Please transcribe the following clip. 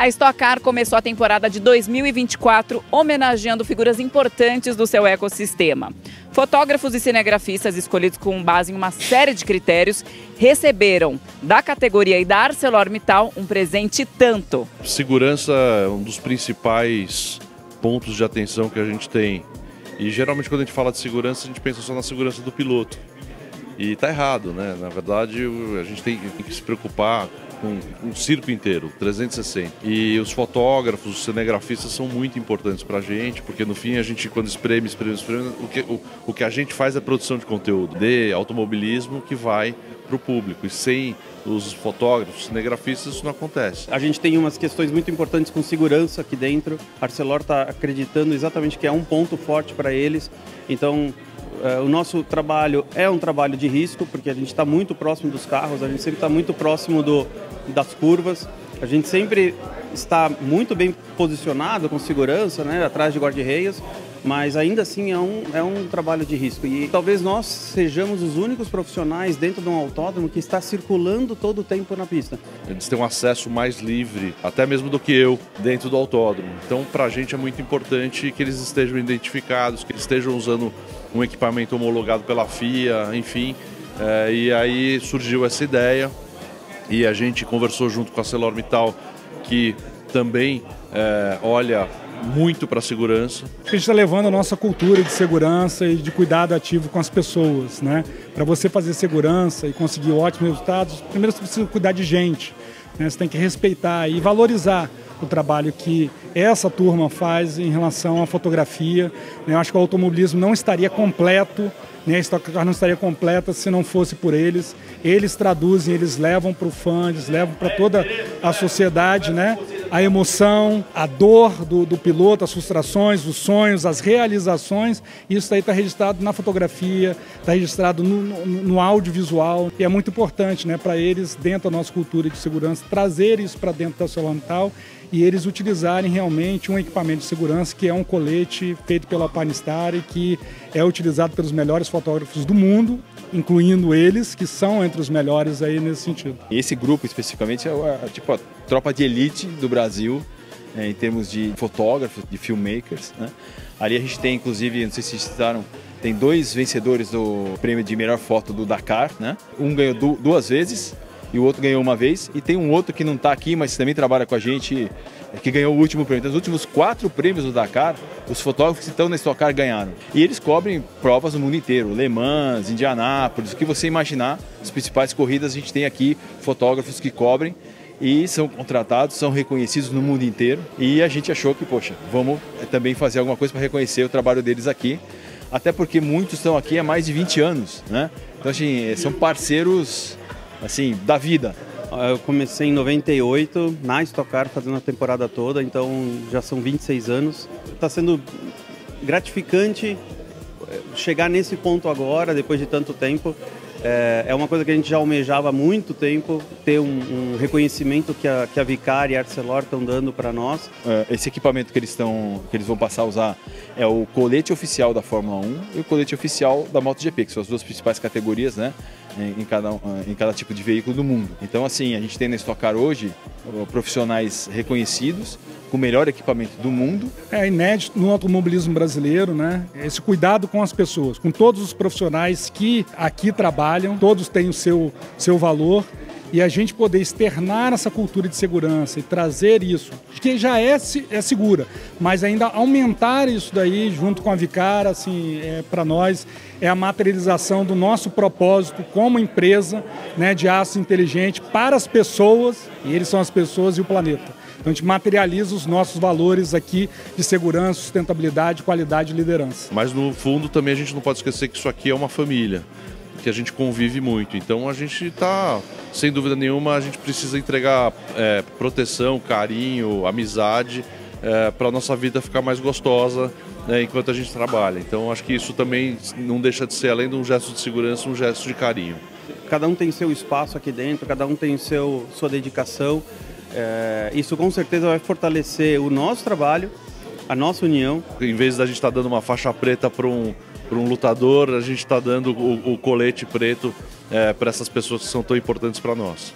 A Stock Car começou a temporada de 2024 homenageando figuras importantes do seu ecossistema. Fotógrafos e cinegrafistas escolhidos com base em uma série de critérios receberam da categoria e da ArcelorMittal um presente tanto. Segurança é um dos principais pontos de atenção que a gente tem. E geralmente quando a gente fala de segurança, a gente pensa só na segurança do piloto. E está errado, né? Na verdade, a gente tem que se preocupar com um circo inteiro, 360. E os fotógrafos, os cinegrafistas são muito importantes para a gente, porque no fim a gente, quando espreme, espreme, espreme, o que, o, o que a gente faz é produção de conteúdo de automobilismo que vai para o público. E sem os fotógrafos, cinegrafistas, isso não acontece. A gente tem umas questões muito importantes com segurança aqui dentro. Arcelor está acreditando exatamente que é um ponto forte para eles. Então, o nosso trabalho é um trabalho de risco, porque a gente está muito próximo dos carros, a gente sempre está muito próximo do, das curvas, a gente sempre está muito bem posicionado com segurança, né, atrás de guarda-reias, mas ainda assim é um, é um trabalho de risco. E talvez nós sejamos os únicos profissionais dentro de um autódromo que está circulando todo o tempo na pista. Eles têm um acesso mais livre, até mesmo do que eu, dentro do autódromo. Então, para a gente é muito importante que eles estejam identificados, que eles estejam usando um equipamento homologado pela FIA, enfim. É, e aí surgiu essa ideia e a gente conversou junto com a ArcelorMittal, que também é, olha muito para a segurança. A gente está levando a nossa cultura de segurança e de cuidado ativo com as pessoas, né? Para você fazer segurança e conseguir ótimos resultados, primeiro você precisa cuidar de gente, né? Você tem que respeitar e valorizar o trabalho que essa turma faz em relação à fotografia. Né? Eu acho que o automobilismo não estaria completo, né? a Stock Car não estaria completa se não fosse por eles. Eles traduzem, eles levam para o fã, eles levam para toda a sociedade, né? A emoção, a dor do, do, piloto, as frustrações, os sonhos, as realizações. Isso aí está registrado na fotografia, está registrado no, no, no, audiovisual. E é muito importante né, para eles, dentro da nossa cultura de segurança, trazer isso para dentro da ArcelorMittal e eles utilizarem realmente um equipamento de segurança que é um colete feito pela Panistar e que é utilizado pelos melhores fotógrafos do mundo, incluindo eles, que são entre os melhores aí nesse sentido. Esse grupo especificamente é, é tipo a tropa de elite do Brasil, é, em termos de fotógrafos, de filmmakers. Né? Ali a gente tem, inclusive, não sei se citaram, tem dois vencedores do prêmio de melhor foto do Dakar. Né? Um ganhou du duas vezes, e o outro ganhou uma vez. E tem um outro que não está aqui, mas também trabalha com a gente, que ganhou o último prêmio. Então, os últimos quatro prêmios do Dakar, os fotógrafos que estão na Stock Car ganharam. E eles cobrem provas no mundo inteiro, Le Mans, Indianápolis, o que você imaginar, as principais corridas a gente tem aqui fotógrafos que cobrem e são contratados, são reconhecidos no mundo inteiro. E a gente achou que, poxa, vamos também fazer alguma coisa para reconhecer o trabalho deles aqui. Até porque muitos estão aqui há mais de 20 anos, né? Então, assim, são parceiros assim, da vida? Eu comecei em 98 na Stock Car fazendo a temporada toda, então já são 26 anos. Está sendo gratificante eh, chegar nesse ponto agora, depois de tanto tempo. É, é uma coisa que a gente já almejava há muito tempo, ter um, um reconhecimento que a, que a Vicar e a Arcelor estão dando para nós. É, esse equipamento que eles, estão, que eles vão passar a usar é o colete oficial da Fórmula 1 e o colete oficial da MotoGP, que são as duas principais categorias, né? em cada, em cada tipo de veículo do mundo. Então, assim, a gente tem na Stock Car hoje profissionais reconhecidos com o melhor equipamento do mundo. É inédito no automobilismo brasileiro, né? Esse cuidado com as pessoas, com todos os profissionais que aqui trabalham, todos têm o seu, seu valor e a gente poder externar essa cultura de segurança e trazer isso, que já é, é segura, mas ainda aumentar isso daí junto com a Vicara, assim, é, para nós é a materialização do nosso propósito como empresa né, de aço inteligente para as pessoas, e eles são as pessoas e o planeta. Então a gente materializa os nossos valores aqui de segurança, sustentabilidade, qualidade e liderança. Mas no fundo também a gente não pode esquecer que isso aqui é uma família que a gente convive muito. Então a gente está, sem dúvida nenhuma, a gente precisa entregar é, proteção, carinho, amizade é, para a nossa vida ficar mais gostosa né, enquanto a gente trabalha. Então acho que isso também não deixa de ser, além de um gesto de segurança, um gesto de carinho. Cada um tem seu espaço aqui dentro, cada um tem seu, sua dedicação. É, isso com certeza vai fortalecer o nosso trabalho, a nossa união. Em vez da gente estar tá dando uma faixa preta para um para um lutador, a gente está dando o, o, colete preto é, para essas pessoas que são tão importantes para nós.